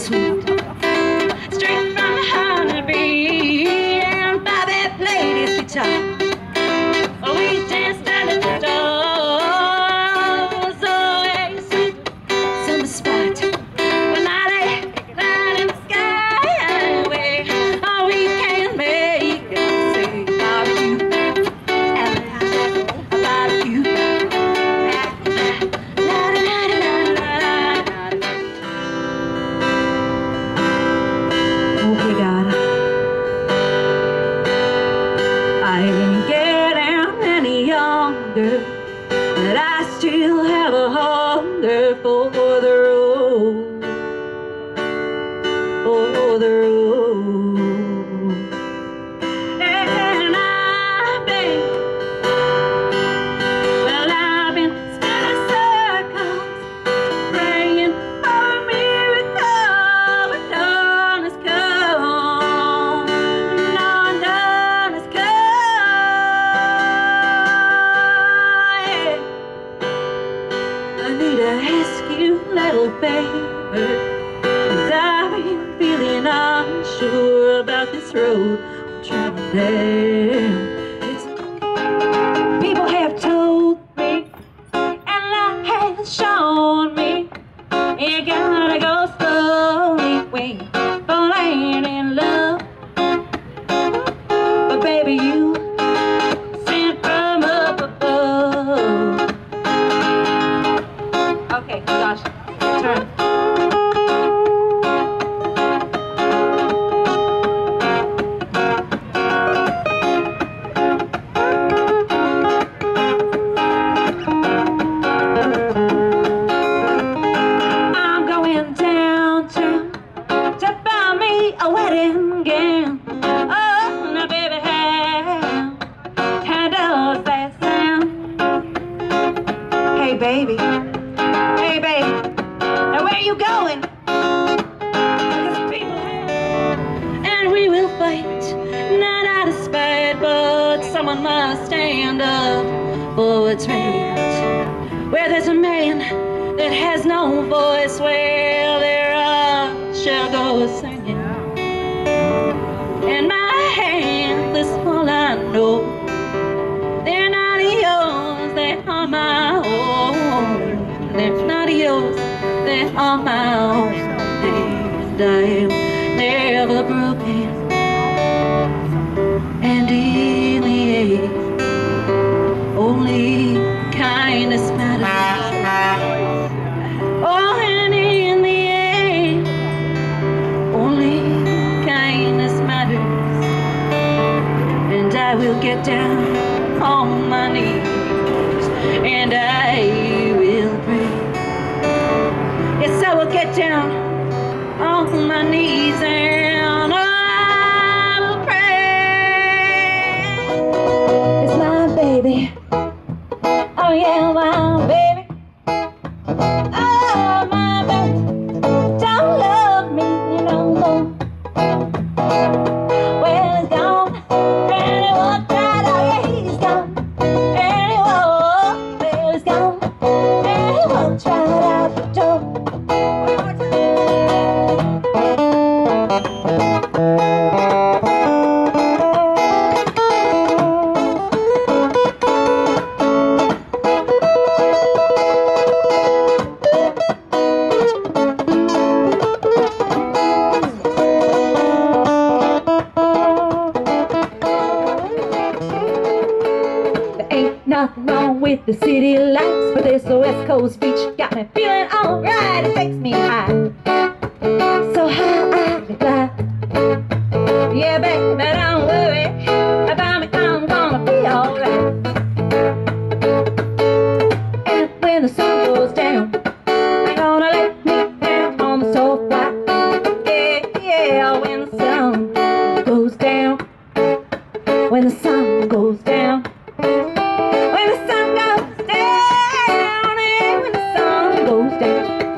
sweet. wonderful little baby Cause I've been feeling unsure about this road I'm traveling. someone must stand up for what's right. Where there's a man that has no voice, where there are shall go singing. And my hands, is all I know, they're not yours, they are my own. They're not yours, they are my get down on my knees and I will pray. Yes, I will get down on my knees and with the city lights, but this West Coast beach got me feeling alright. It takes me high. stage.